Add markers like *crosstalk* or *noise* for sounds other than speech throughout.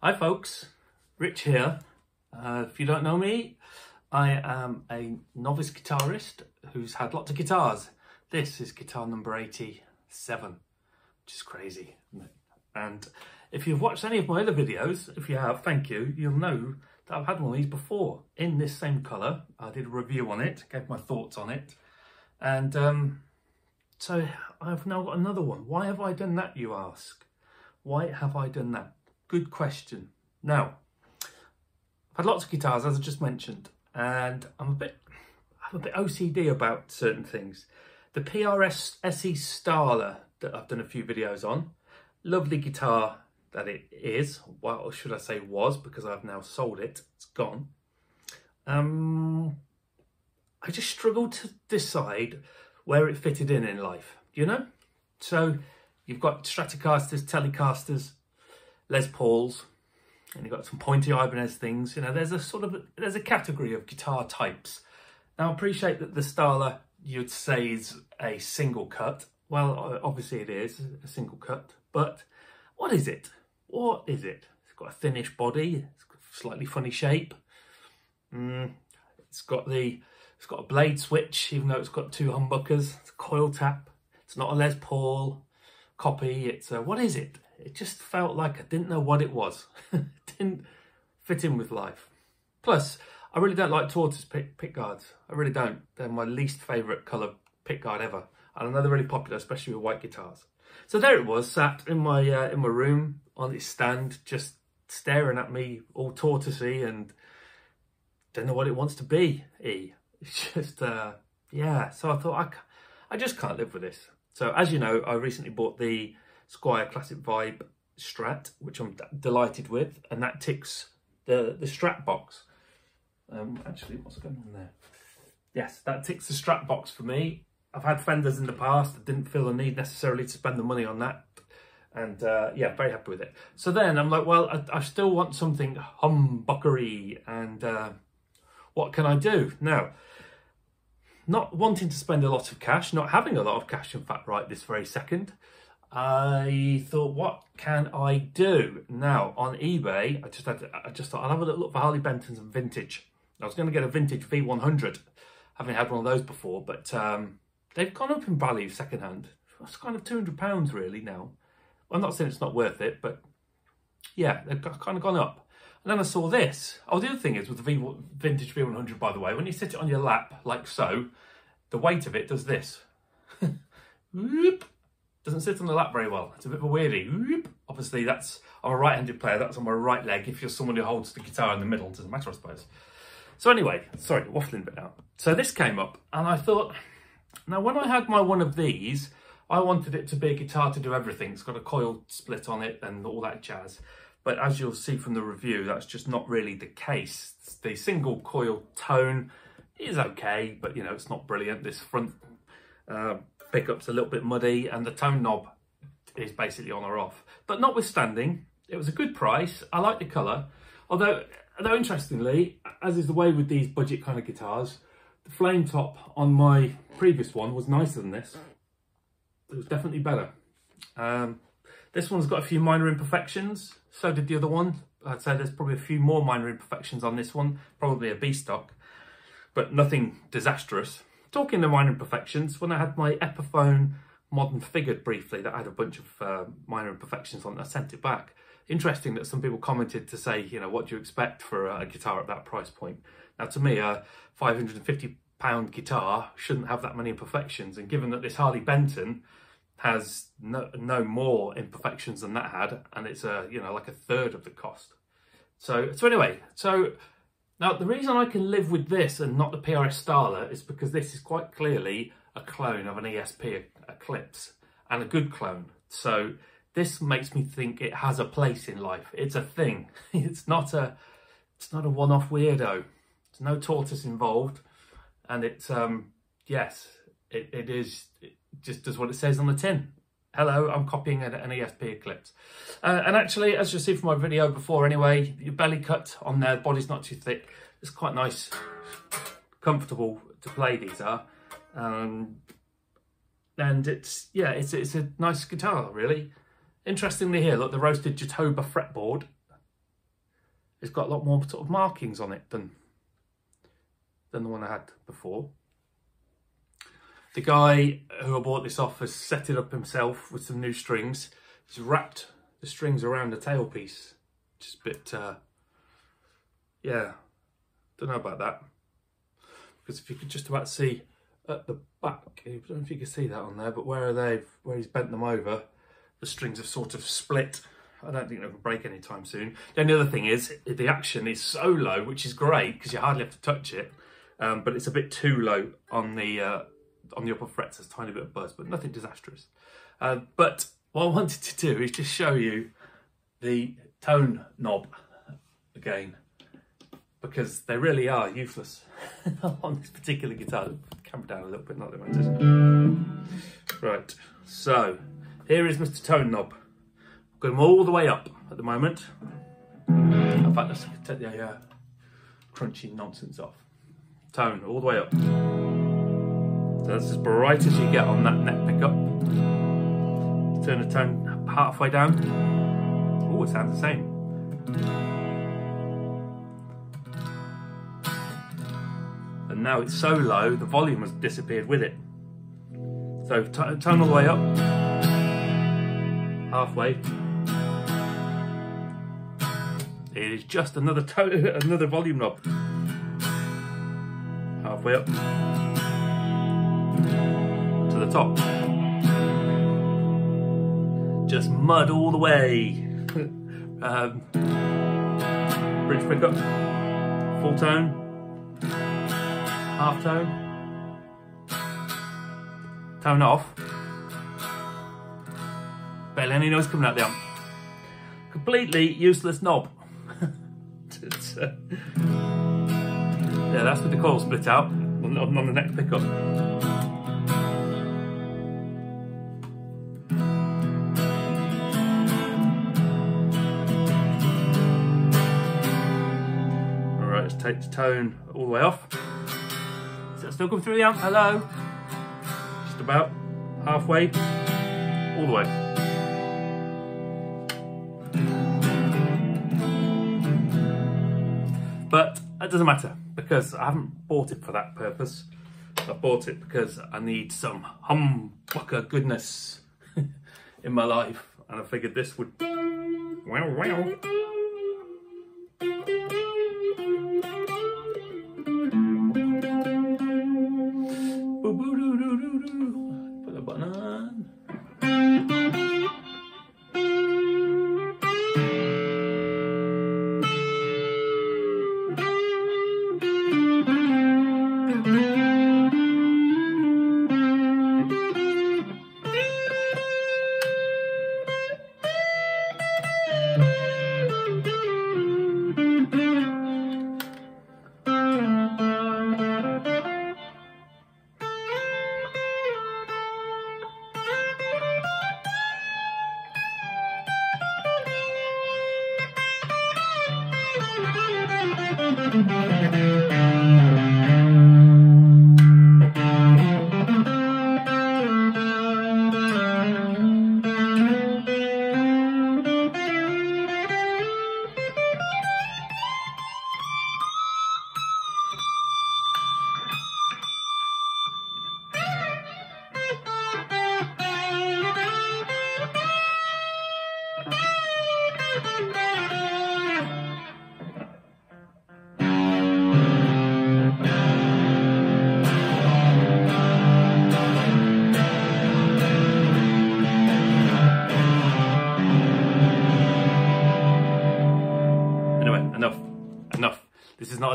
Hi folks, Rich here. Uh, if you don't know me, I am a novice guitarist who's had lots of guitars. This is guitar number 87, which is crazy. And if you've watched any of my other videos, if you have, thank you, you'll know that I've had one of these before in this same colour. I did a review on it, gave my thoughts on it. And um, so I've now got another one. Why have I done that, you ask? Why have I done that? Good question. Now, I've had lots of guitars, as I just mentioned, and I'm a bit, I'm a bit OCD about certain things. The PRS SE Starla that I've done a few videos on, lovely guitar that it is, well, should I say was, because I've now sold it, it's gone. Um, I just struggled to decide where it fitted in in life, you know? So you've got Stratocasters, Telecasters, Les Pauls, and you've got some pointy Ibanez things. You know, there's a sort of, there's a category of guitar types. Now, I appreciate that the Starla, you'd say, is a single cut. Well, obviously it is a single cut, but what is it? What is it? It's got a thinnish body, slightly funny shape. Mm, it's got the, it's got a blade switch, even though it's got two humbuckers. It's a coil tap. It's not a Les Paul copy. It's a, what is it? It just felt like I didn't know what it was. it *laughs* didn't fit in with life. Plus, I really don't like tortoise pick, pick guards. I really don't. They're my least favourite colour pick guard ever. And I know they're really popular, especially with white guitars. So there it was, sat in my uh, in my room on its stand, just staring at me all tortoisey and don't know what it wants to be. E. It's *laughs* just, uh, yeah. So I thought I, I just can't live with this. So as you know, I recently bought the Squier Classic Vibe Strat, which I'm delighted with, and that ticks the, the Strat box. Um, actually, what's going on there? Yes, that ticks the Strat box for me. I've had Fenders in the past. I didn't feel the need necessarily to spend the money on that. And uh, yeah, very happy with it. So then I'm like, well, I, I still want something humbuckery. And uh, what can I do? Now, not wanting to spend a lot of cash, not having a lot of cash, in fact, right this very second, I thought, what can I do? Now, on eBay, I just had to, I just thought I'll have a little look for Harley Benton's and vintage. I was going to get a vintage V100, having had one of those before, but um, they've gone up in value secondhand. It's kind of £200 really now. Well, I'm not saying it's not worth it, but yeah, they've kind of gone up. And then I saw this. Oh, the other thing is with the v, vintage V100, by the way, when you sit it on your lap like so, the weight of it does this. *laughs* Doesn't sit on the lap very well. It's a bit of a weirdie. Obviously, that's I'm a right-handed player. That's on my right leg. If you're someone who holds the guitar in the middle, doesn't matter, I suppose. So anyway, sorry, waffling a bit now. So this came up, and I thought, now when I had my one of these, I wanted it to be a guitar to do everything. It's got a coil split on it and all that jazz. But as you'll see from the review, that's just not really the case. The single coil tone is okay, but you know, it's not brilliant. This front uh, pickup's a little bit muddy and the tone knob is basically on or off. But notwithstanding, it was a good price. I like the colour. Although, although interestingly, as is the way with these budget kind of guitars, the flame top on my previous one was nicer than this. It was definitely better. Um, this one's got a few minor imperfections. So did the other one. I'd say there's probably a few more minor imperfections on this one. Probably a B stock, but nothing disastrous. Talking of minor imperfections, when I had my Epiphone Modern Figured briefly, that had a bunch of uh, minor imperfections on I sent it back. Interesting that some people commented to say, you know, what do you expect for a guitar at that price point? Now, to me, a 550 pound guitar shouldn't have that many imperfections. And given that this Harley Benton has no, no more imperfections than that had, and it's a, you know, like a third of the cost. So, so anyway, so now, the reason I can live with this and not the PRS Starla is because this is quite clearly a clone of an ESP Eclipse and a good clone. So this makes me think it has a place in life. It's a thing. *laughs* It's not a it's not a one-off weirdo. There's no tortoise involved. And it's um yes, it, it is it just does what it says on the tin hello, I'm copying an, an ESP Eclipse. Uh, and actually, as you see from my video before anyway, your belly cut on there, the body's not too thick. It's quite nice, comfortable to play these are. Um, and it's, yeah, it's, it's a nice guitar, really. Interestingly here, look, the roasted Jatoba fretboard. it's got a lot more sort of markings on it than than the one I had before. The guy who I bought this off has set it up himself with some new strings. He's wrapped the strings around the tailpiece. Just a bit, uh, yeah, don't know about that. Because if you could just about see at the back, I don't know if you can see that on there, but where are they where he's bent them over, the strings have sort of split. I don't think they'll break anytime soon. The only other thing is the action is so low, which is great because you hardly have to touch it, um, but it's a bit too low on the uh, on the upper frets. There's a tiny bit of buzz, but nothing disastrous. Uh, but what I wanted to do is just show you the tone knob again because they really are useless *laughs* on this particular guitar. Camera down a little bit, not that matters. Right, so here is Mr. Tone Knob. I've got him all the way up at the moment. In fact, let's take the uh, crunchy nonsense off. Tone all the way up. So that's as bright as you get on that neck pickup. Turn the tone halfway down. Oh, it sounds the same. and now it's so low the volume has disappeared with it. So tone all the way up, halfway. It is just another *laughs* another volume knob. Halfway up the top. Just mud all the way. *laughs* um, bridge pickup, full tone half tone, tone off. Barely any noise coming out the amp. Completely useless knob. *laughs* yeah, that's with the coil split out on, on the next pickup. Take the tone all the way off still come through the amp? Hello? Just about halfway, all the way. But that doesn't matter because I haven't bought it for that purpose. I bought it because I need some humbucker goodness *laughs* in my life and I figured this would wow wow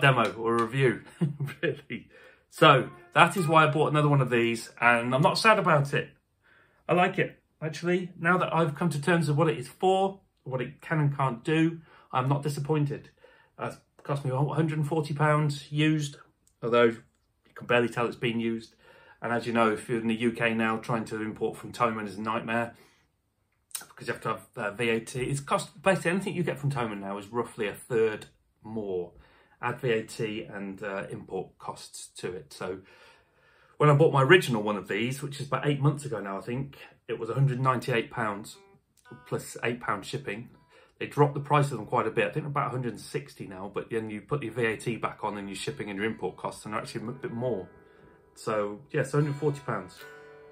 demo or a review, *laughs* really. So that is why I bought another one of these and I'm not sad about it. I like it. Actually, now that I've come to terms with what it is for, what it can and can't do, I'm not disappointed. It's cost me £140 used, although you can barely tell it's been used. And as you know, if you're in the UK now, trying to import from Thomann is a nightmare because you have to have uh, VAT. It's cost basically anything you get from Thomann now is roughly a third more add VAT and uh, import costs to it. So when I bought my original one of these, which is about eight months ago now, I think, it was £198 plus £8 shipping. They dropped the price of them quite a bit. I think about 160 now, but then you put your VAT back on and your shipping and your import costs and actually a bit more. So yeah, it's 140 pounds.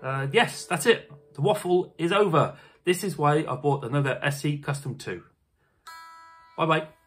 Uh, yes, that's it. The waffle is over. This is why I bought another SC Custom 2. Bye bye.